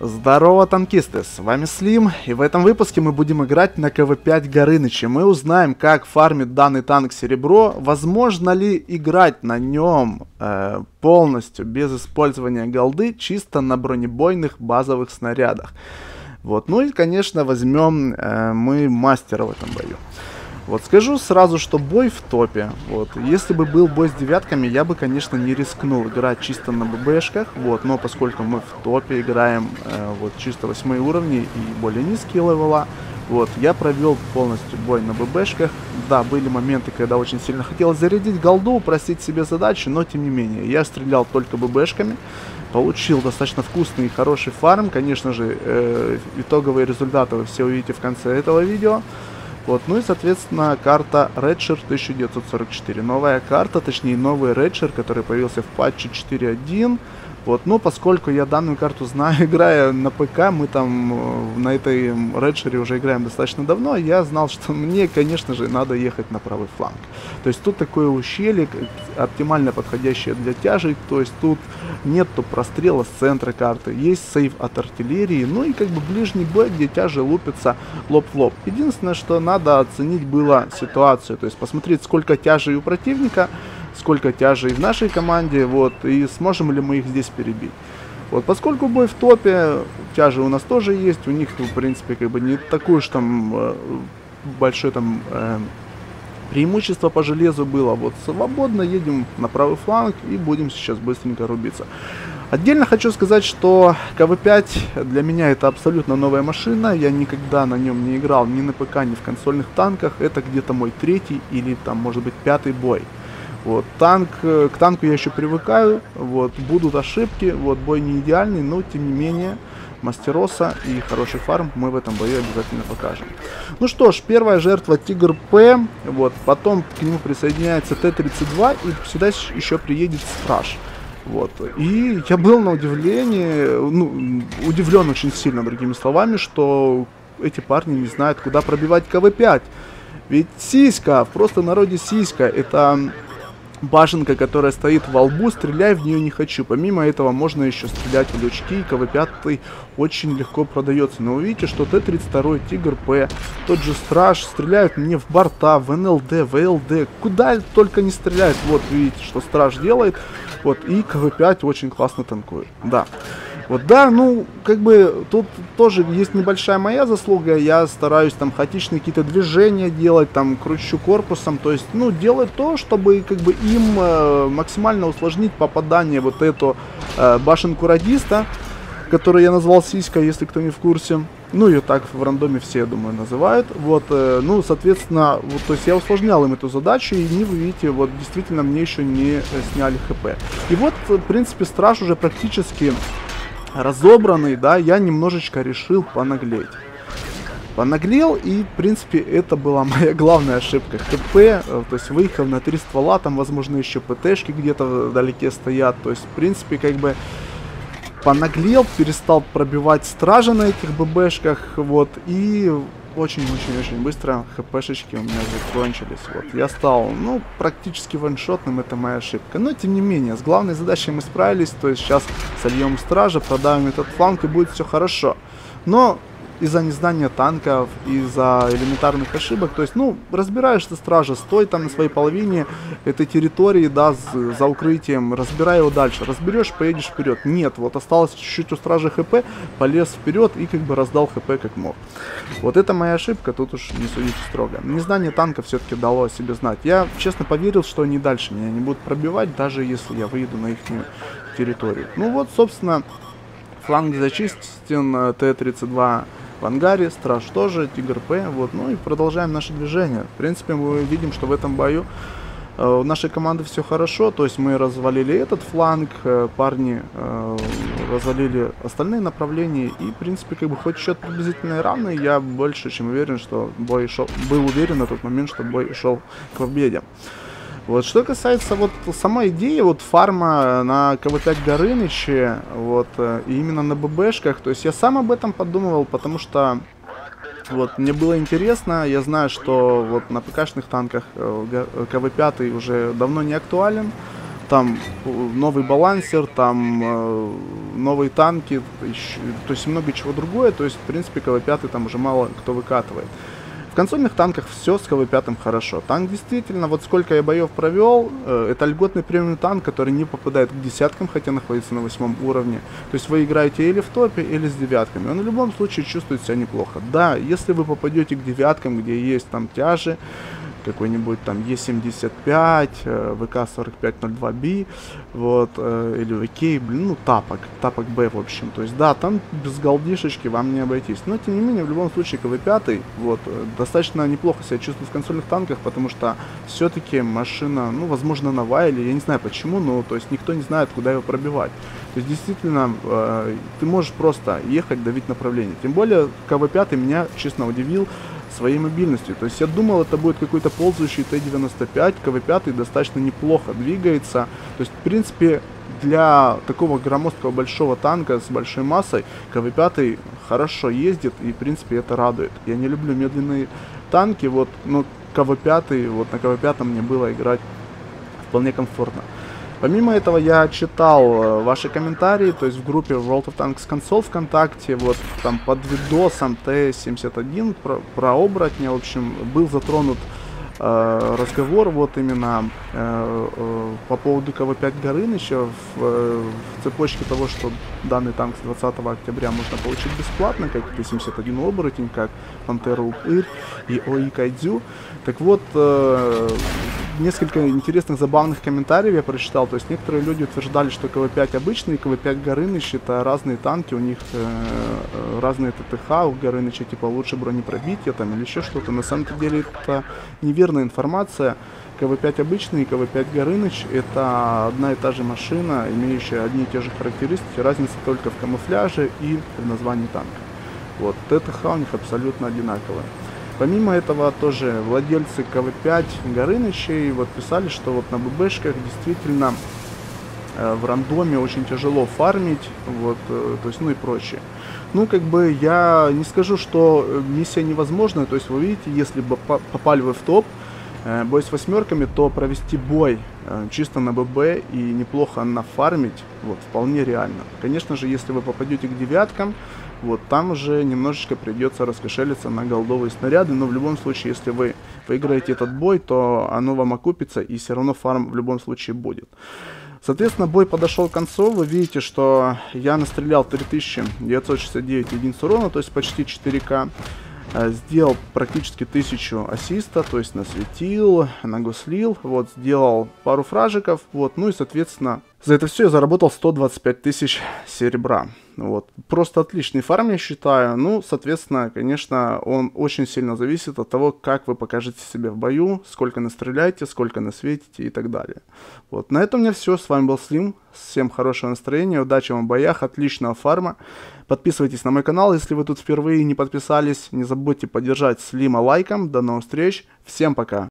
Здорово, танкисты, с вами Слим, и в этом выпуске мы будем играть на КВ-5 Горыныча. Мы узнаем, как фармит данный танк серебро, возможно ли играть на нем э, полностью, без использования голды, чисто на бронебойных базовых снарядах. Вот, ну и, конечно, возьмем э, мы мастера в этом бою. Вот скажу сразу, что бой в топе. Вот. Если бы был бой с девятками, я бы, конечно, не рискнул играть чисто на ББшках. Вот. Но поскольку мы в топе играем э, вот чисто 8 уровни и более низкие левела, вот, я провел полностью бой на ББшках. Да, были моменты, когда очень сильно хотел зарядить голду, упростить себе задачу, но тем не менее, я стрелял только ББшками. Получил достаточно вкусный и хороший фарм. Конечно же, э, итоговые результаты вы все увидите в конце этого видео. Вот, ну и, соответственно, карта Redshirt 1944. Новая карта, точнее, новый Redshirt, который появился в патче 4.1. Вот, но поскольку я данную карту знаю, играя на ПК, мы там э, на этой редшере уже играем достаточно давно, я знал, что мне, конечно же, надо ехать на правый фланг. То есть тут такое ущелье, оптимально подходящее для тяжей, то есть тут нету прострела с центра карты, есть сейв от артиллерии, ну и как бы ближний бой, где тяжи лупятся лоб в лоб. Единственное, что надо оценить было ситуацию, то есть посмотреть, сколько тяжей у противника, сколько тяжей в нашей команде, вот, и сможем ли мы их здесь перебить. Вот, поскольку бой в топе, тяжи у нас тоже есть, у них, в принципе, как бы не такое уж там э, большое там э, преимущество по железу было. Вот, свободно едем на правый фланг и будем сейчас быстренько рубиться. Отдельно хочу сказать, что КВ-5 для меня это абсолютно новая машина. Я никогда на нем не играл ни на ПК, ни в консольных танках. Это где-то мой третий или там, может быть, пятый бой. Вот, танк, э, к танку я еще привыкаю, вот, будут ошибки, вот, бой не идеальный, но, тем не менее, мастероса и хороший фарм мы в этом бою обязательно покажем. Ну что ж, первая жертва Тигр П, вот, потом к нему присоединяется Т-32 и сюда еще приедет Страж. Вот. И я был на удивление, ну, удивлен очень сильно, другими словами, что эти парни не знают, куда пробивать КВ-5. Ведь сиська, в просто народе сиська, это башенка, которая стоит во лбу, стреляй в нее не хочу. Помимо этого можно еще стрелять в лючки, и КВ-5 очень легко продается. Но вы видите, что Т-32, Тигр П, тот же Страж стреляют мне в борта, в НЛД, в ЛД, куда только не стреляют. Вот видите, что Страж делает. Вот, и КВ-5 очень классно танкует. Да. Вот да, ну, как бы тут тоже есть небольшая моя заслуга. Я стараюсь там хаотичные какие-то движения делать, там кручу корпусом. То есть, ну, делать то, чтобы как бы им э, максимально усложнить попадание вот эту э, башенку радиста, которую я назвал сиська, если кто не в курсе. Ну, ее так в рандоме все, я думаю, называют. Вот, э, ну, соответственно, вот, то есть я усложнял им эту задачу, и не, вы видите, вот, действительно, мне еще не э, сняли хп. И вот, в принципе, страж уже практически разобранный, да, я немножечко решил понаглеть. Понаглел, и, в принципе, это была моя главная ошибка. ХП, э, то есть выехал на три ствола, там, возможно, еще ПТшки где-то вдалеке стоят. То есть, в принципе, как бы понаглел, перестал пробивать стража на этих ББшках, вот, и очень-очень-очень быстро хпшечки у меня закончились. Вот, я стал, ну, практически ваншотным, это моя ошибка. Но, тем не менее, с главной задачей мы справились, то есть сейчас сольем стража, продавим этот фланг и будет все хорошо. Но из-за незнания танков, из-за элементарных ошибок. То есть, ну, разбираешься стража, стой там на своей половине этой территории, да, за укрытием, разбирай его дальше. Разберешь, поедешь вперед. Нет, вот осталось чуть-чуть у стража хп, полез вперед и как бы раздал хп как мог. Вот это моя ошибка, тут уж не судите строго. Незнание танка все-таки дало о себе знать. Я честно поверил, что они дальше меня не будут пробивать, даже если я выйду на их территорию. Ну вот, собственно, фланг зачистен, э, Т-32 в ангаре, Страж тоже, Тигр П, вот, ну и продолжаем наше движение. В принципе, мы видим, что в этом бою э, у нашей команды все хорошо, то есть мы развалили этот фланг, э, парни э, развалили остальные направления, и, в принципе, как бы хоть счет приблизительно равный, я больше чем уверен, что бой шел, был уверен на тот момент, что бой шел к победе. Вот, что касается вот самой идеи вот фарма на КВ-5 Горыныче, вот, э, именно на ББшках, то есть я сам об этом подумывал, потому что вот, мне было интересно, я знаю, что вот на ПКшных танках э, КВ-5 уже давно не актуален, там новый балансер, там э, новые танки, еще, то есть много чего другое, то есть, в принципе, КВ-5 там уже мало кто выкатывает консольных танках все с КВ-5 хорошо. Танк действительно, вот сколько я боев провел, э, это льготный премиум танк, который не попадает к десяткам, хотя находится на восьмом уровне. То есть вы играете или в топе, или с девятками. Он в любом случае чувствует себя неплохо. Да, если вы попадете к девяткам, где есть там тяжи, какой-нибудь там Е75, ВК-4502B, вот, э, или ВК, блин, ну, тапок, тапок Б, в общем. То есть, да, там без голдишечки вам не обойтись. Но, тем не менее, в любом случае, КВ-5, вот, э, достаточно неплохо себя чувствует в консольных танках, потому что все-таки машина, ну, возможно, новая, или я не знаю почему, но, то есть, никто не знает, куда его пробивать. То есть, действительно, э, ты можешь просто ехать, давить направление. Тем более, КВ-5 меня, честно, удивил, своей мобильностью. То есть я думал, это будет какой-то ползающий Т-95, КВ-5 достаточно неплохо двигается. То есть, в принципе, для такого громоздкого большого танка с большой массой КВ-5 хорошо ездит и, в принципе, это радует. Я не люблю медленные танки, вот, но КВ-5, вот на КВ-5 мне было играть вполне комфортно. Помимо этого я читал э, ваши комментарии, то есть в группе World of Tanks Console ВКонтакте, вот там под видосом Т-71 про, про оборотня, в общем, был затронут э, разговор вот именно э, э, по поводу КВ-5 Горыныча в, э, в цепочке того, что данный танк с 20 октября можно получить бесплатно, как Т-71 оборотень, как Пантера Упырь и ОИ Кайдзю. Так вот, э, несколько интересных, забавных комментариев я прочитал. То есть некоторые люди утверждали, что КВ-5 обычный, КВ-5 Горыныч это разные танки, у них э, э разные ТТХ, у Горыныча типа лучше бронепробитие там или еще что-то. На самом деле это неверная информация. КВ-5 обычный и КВ-5 Горыныч это одна и та же машина, имеющая одни и те же характеристики, разница только в камуфляже и в названии танка. Вот, ТТХ у них абсолютно одинаковая. Помимо этого, тоже владельцы КВ-5 Горынычей вот писали, что вот на ББшках действительно э, в рандоме очень тяжело фармить, вот, э, то есть, ну и прочее. Ну, как бы, я не скажу, что миссия невозможная, то есть, вы видите, если бы попали вы в топ, бой с восьмерками, то провести бой э, чисто на ББ и неплохо нафармить, вот, вполне реально. Конечно же, если вы попадете к девяткам, вот там уже немножечко придется раскошелиться на голдовые снаряды, но в любом случае, если вы выиграете этот бой, то оно вам окупится и все равно фарм в любом случае будет. Соответственно, бой подошел к концу. Вы видите, что я настрелял 3969 единиц урона, то есть почти 4К. Э, сделал практически 1000 ассиста, то есть насветил, нагуслил, вот, сделал пару фражиков, вот, ну и, соответственно, за это все я заработал 125 тысяч серебра. Вот. Просто отличный фарм, я считаю. Ну, соответственно, конечно, он очень сильно зависит от того, как вы покажете себя в бою, сколько настреляете, сколько насветите и так далее. Вот. На этом у меня все. С вами был Слим. Всем хорошего настроения, удачи вам в боях, отличного фарма. Подписывайтесь на мой канал, если вы тут впервые не подписались. Не забудьте поддержать Слима лайком. До новых встреч. Всем пока.